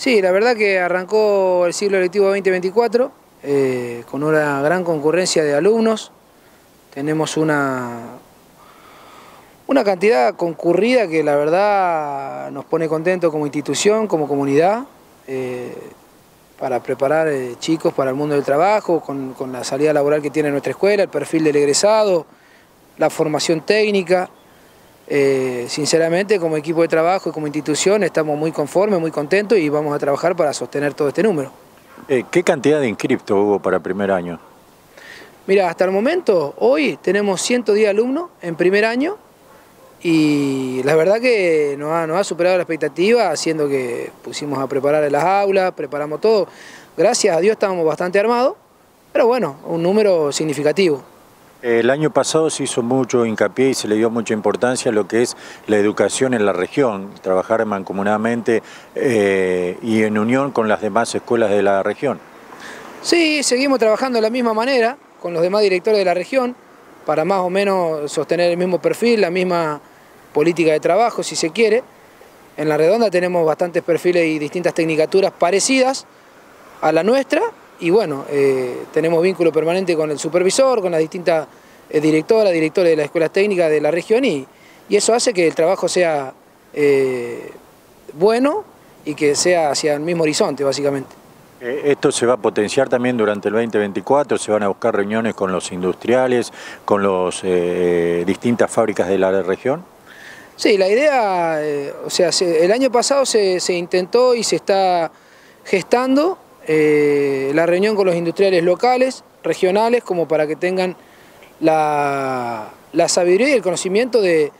Sí, la verdad que arrancó el ciclo lectivo 2024 eh, con una gran concurrencia de alumnos. Tenemos una, una cantidad concurrida que la verdad nos pone contentos como institución, como comunidad, eh, para preparar eh, chicos para el mundo del trabajo, con, con la salida laboral que tiene nuestra escuela, el perfil del egresado, la formación técnica. Eh, sinceramente, como equipo de trabajo y como institución, estamos muy conformes, muy contentos y vamos a trabajar para sostener todo este número. Eh, ¿Qué cantidad de inscriptos hubo para primer año? Mira, hasta el momento, hoy tenemos 110 alumnos en primer año y la verdad que nos ha, nos ha superado la expectativa, haciendo que pusimos a preparar las aulas, preparamos todo. Gracias a Dios estábamos bastante armados, pero bueno, un número significativo. El año pasado se hizo mucho hincapié y se le dio mucha importancia a lo que es la educación en la región, trabajar mancomunadamente eh, y en unión con las demás escuelas de la región. Sí, seguimos trabajando de la misma manera con los demás directores de la región para más o menos sostener el mismo perfil, la misma política de trabajo, si se quiere. En la redonda tenemos bastantes perfiles y distintas tecnicaturas parecidas a la nuestra y bueno, eh, tenemos vínculo permanente con el supervisor, con las distintas eh, directoras, directores de las escuelas técnicas de la región y, y eso hace que el trabajo sea eh, bueno y que sea hacia el mismo horizonte básicamente. ¿Esto se va a potenciar también durante el 2024? ¿Se van a buscar reuniones con los industriales, con las distintas fábricas de la región? Sí, la idea, o sea, se, el año pasado se, se, intentó y se está gestando eh, la reunión con los industriales locales, regionales, como para que tengan la, la sabiduría y el conocimiento de,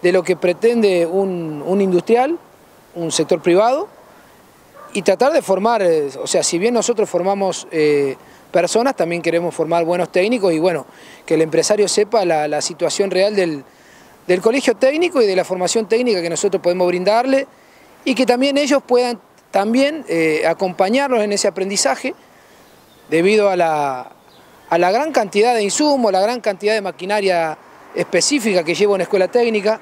de lo que pretende un, un, industrial, un sector privado, y tratar de formar, eh, o sea, si bien nosotros formamos eh, personas, también queremos formar buenos técnicos y bueno, que el empresario sepa la, la situación real del, del colegio técnico y de la formación técnica que nosotros podemos brindarle y que también ellos puedan también eh, acompañarlos en ese aprendizaje debido a la, a la gran cantidad de insumos, la gran cantidad de maquinaria específica que lleva una escuela técnica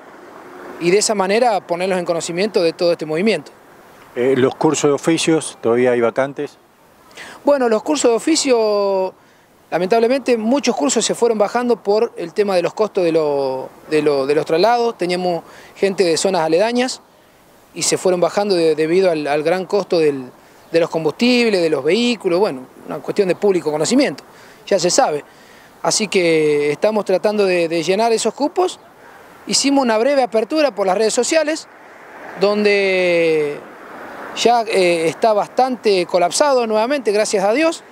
y de esa manera ponerlos en conocimiento de todo este movimiento. Eh, ¿Los cursos de oficios todavía hay vacantes? Bueno, los cursos de oficio, lamentablemente muchos cursos se fueron bajando por el tema de los costos de, lo, de, lo, de los traslados, teníamos gente de zonas aledañas, y se fueron bajando de, debido al, gran costo del, de los combustibles, de los vehículos, bueno, una cuestión de público conocimiento, ya se sabe. Así que estamos tratando de, de llenar esos cupos. Hicimos una breve apertura por las redes sociales, donde ya eh, está bastante colapsado nuevamente, gracias a Dios.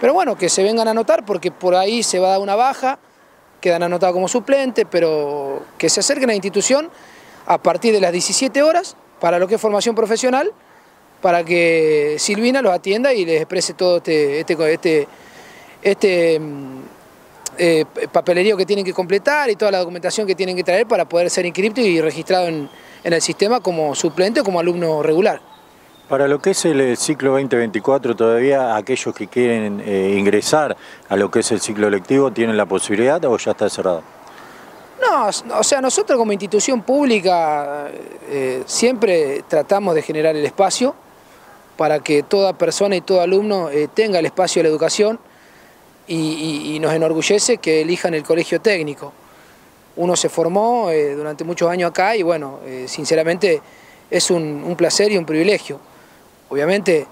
Pero bueno, que se vengan a anotar porque por ahí se va a dar una baja, quedan anotados como suplentes, pero que se acerquen a la institución a partir de las 17 horas para lo que es formación profesional, para que Silvina los atienda y les exprese todo este, este, este, este eh, papelerío que tienen que completar y toda la documentación que tienen que traer para poder ser inscrito y registrado en, en el sistema como suplente o como alumno regular. Para lo que es el ciclo 2024, todavía aquellos que quieren eh, ingresar a lo que es el ciclo lectivo, ¿tienen la posibilidad o ya está cerrado? No, o sea, nosotros como institución pública eh, siempre tratamos de generar el espacio para que toda persona y todo alumno eh, tenga el espacio de la educación y, nos enorgullece que elijan el colegio técnico. Uno se formó eh, durante muchos años acá y bueno, sinceramente es un placer y un privilegio. Obviamente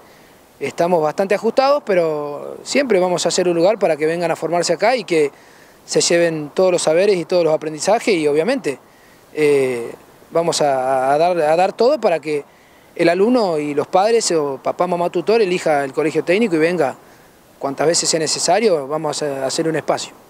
estamos bastante ajustados, pero siempre vamos a hacer un lugar para que vengan a formarse acá y que se lleven todos los saberes y todos los aprendizajes y obviamente eh, vamos a, a, dar, a dar todo para que el alumno y los padres o papá, mamá, tutor elija el colegio técnico y venga cuantas veces sea necesario, vamos a hacer un espacio.